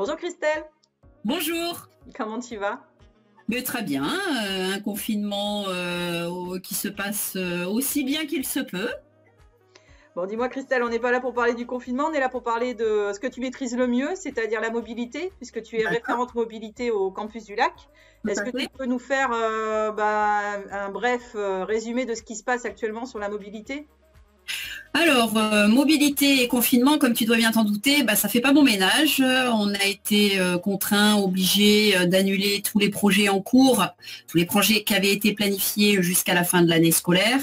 Bonjour Christelle. Bonjour. Comment tu vas? Mais Très bien, euh, un confinement euh, qui se passe euh, aussi bien qu'il se peut. Bon, dis-moi Christelle, on n'est pas là pour parler du confinement, on est là pour parler de ce que tu maîtrises le mieux, c'est-à-dire la mobilité, puisque tu es référente mobilité au campus du lac. Est-ce que tu peux nous faire bah, un bref résumé de ce qui se passe actuellement sur la mobilité? Alors, euh, mobilité et confinement, comme tu dois bien t'en douter, bah, ça fait pas bon ménage. On a été euh, contraint, obligé euh, d'annuler tous les projets en cours, tous les projets qui avaient été planifiés jusqu'à la fin de l'année scolaire,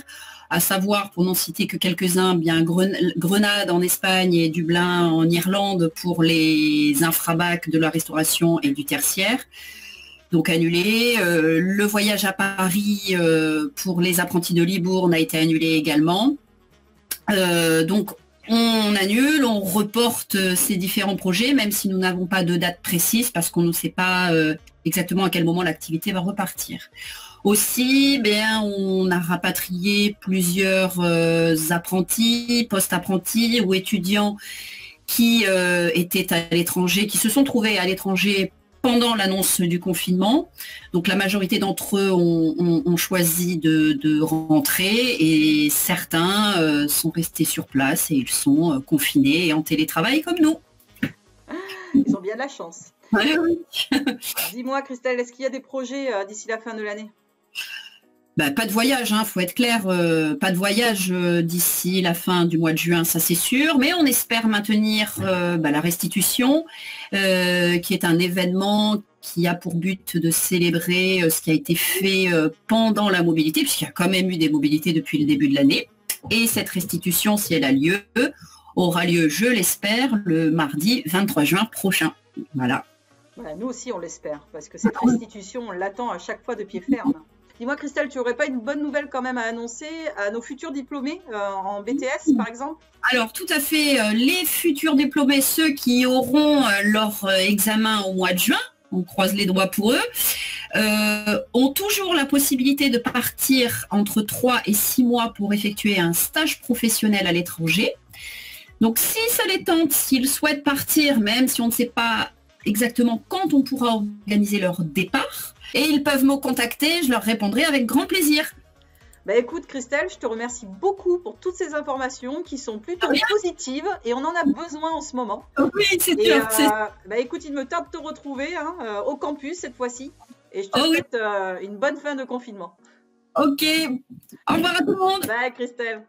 à savoir, pour n'en citer que quelques-uns, bien Grenade en Espagne et Dublin en Irlande pour les infrabacs de la restauration et du tertiaire. Donc annulé. le voyage à Paris pour les apprentis de Libourne a été annulé également. Euh, donc on annule, on reporte euh, ces différents projets, même si nous n'avons pas de date précise parce qu'on ne sait pas euh, exactement à quel moment l'activité va repartir. Aussi, bien, on a rapatrié plusieurs apprentis, post-apprentis ou étudiants qui étaient à l'étranger, qui se sont trouvés à l'étranger pendant l'annonce du confinement. Donc la majorité d'entre eux ont, choisi de, rentrer et certains euh, sont restés sur place et ils sont euh, confinés et en télétravail comme nous. Ils ont bien de la chance. Dis-moi Christelle, est-ce qu'il y a des projets euh, d'ici la fin de l'année? Bah, pas de voyage, hein, faut être clair, euh, pas de voyage euh, d'ici la fin du mois de juin, ça c'est sûr, mais on espère maintenir euh, bah, la restitution, qui est un événement qui a pour but de célébrer ce qui a été fait pendant la mobilité, puisqu'il y a quand même eu des mobilités depuis le début de l'année. Et cette restitution, si elle a lieu, aura lieu, je l'espère, le mardi 23 juin prochain. Voilà. voilà nous aussi, on l'espère, parce que cette restitution, on l'attend à chaque fois de pied ferme. Dis-moi, Christelle, tu n'aurais pas une bonne nouvelle quand même à annoncer à nos futurs diplômés euh, en BTS, par exemple? Alors, tout à fait. Euh, les futurs diplômés, ceux qui auront euh, leur examen au mois de juin, on croise les doigts pour eux, ont toujours la possibilité de partir entre 3 et 6 mois pour effectuer un stage professionnel à l'étranger. Donc si ça les tente, s'ils souhaitent partir, même si on ne sait pas exactement quand on pourra organiser leur départ. Et ils peuvent me contacter, je leur répondrai avec grand plaisir. Bah écoute Christelle, je te remercie beaucoup pour toutes ces informations qui sont plutôt positives et on en a besoin en ce moment. Oui, c'est sûr. Euh, bah écoute, il me tarde de te retrouver hein, euh, au campus cette fois-ci et je te oh souhaite euh, une bonne fin de confinement. Ok. Au revoir à tout le monde. Bye Christelle.